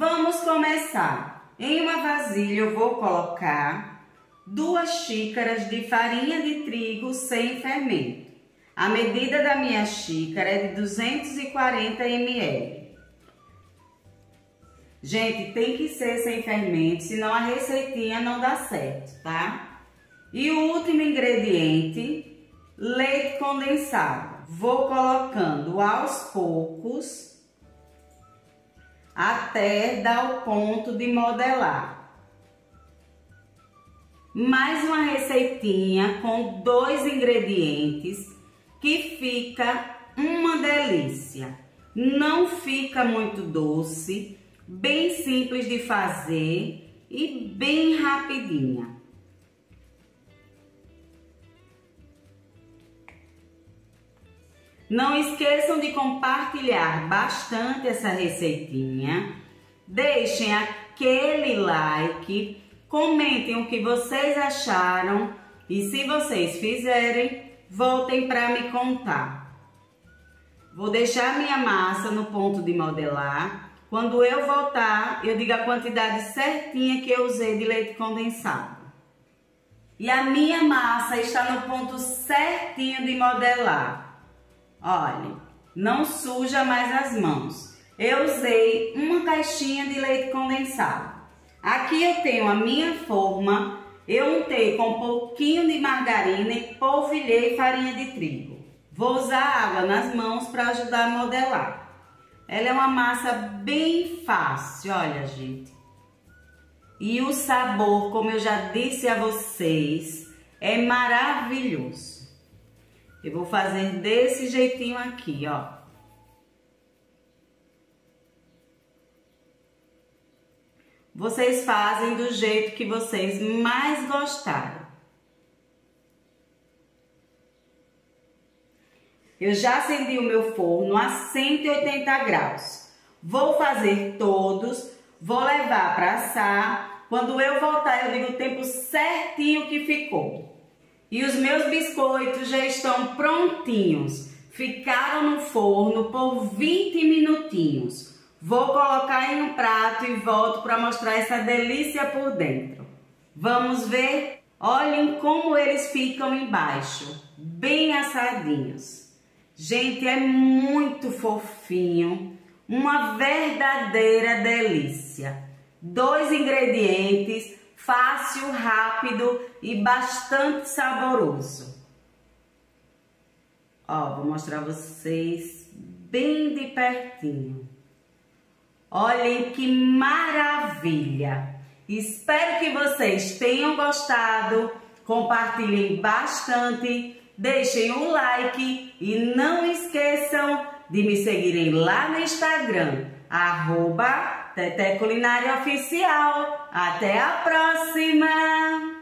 Vamos começar. Em uma vasilha eu vou colocar duas xícaras de farinha de trigo sem fermento. A medida da minha xícara é de 240 ml. Gente, tem que ser sem fermento, senão a receitinha não dá certo, tá? E o último ingrediente, leite condensado. Vou colocando aos poucos até dar o ponto de modelar. Mais uma receitinha com dois ingredientes que fica uma delícia. Não fica muito doce, bem simples de fazer e bem rapidinha. Não esqueçam de compartilhar bastante essa receitinha. Deixem aquele like, comentem o que vocês acharam e se vocês fizerem, voltem para me contar. Vou deixar minha massa no ponto de modelar. Quando eu voltar, eu digo a quantidade certinha que eu usei de leite condensado. E a minha massa está no ponto certinho de modelar. Olha, não suja mais as mãos. Eu usei uma caixinha de leite condensado. Aqui eu tenho a minha forma. Eu untei com um pouquinho de margarina e polvilhei farinha de trigo. Vou usar água nas mãos para ajudar a modelar. Ela é uma massa bem fácil, olha gente. E o sabor, como eu já disse a vocês, é maravilhoso. Eu vou fazer desse jeitinho aqui, ó. Vocês fazem do jeito que vocês mais gostarem. Eu já acendi o meu forno a 180 graus. Vou fazer todos, vou levar para assar. Quando eu voltar, eu digo o tempo certinho que ficou. E os meus biscoitos já estão prontinhos. Ficaram no forno por 20 minutinhos. Vou colocar em um prato e volto para mostrar essa delícia por dentro. Vamos ver? Olhem como eles ficam embaixo, bem assadinhos. Gente, é muito fofinho, uma verdadeira delícia. Dois ingredientes fácil, rápido e bastante saboroso. Ó, vou mostrar vocês bem de pertinho. Olhem que maravilha! Espero que vocês tenham gostado. Compartilhem bastante, deixem um like e não esqueçam de me seguirem lá no Instagram, arroba Teté Culinária Oficial. Até a próxima!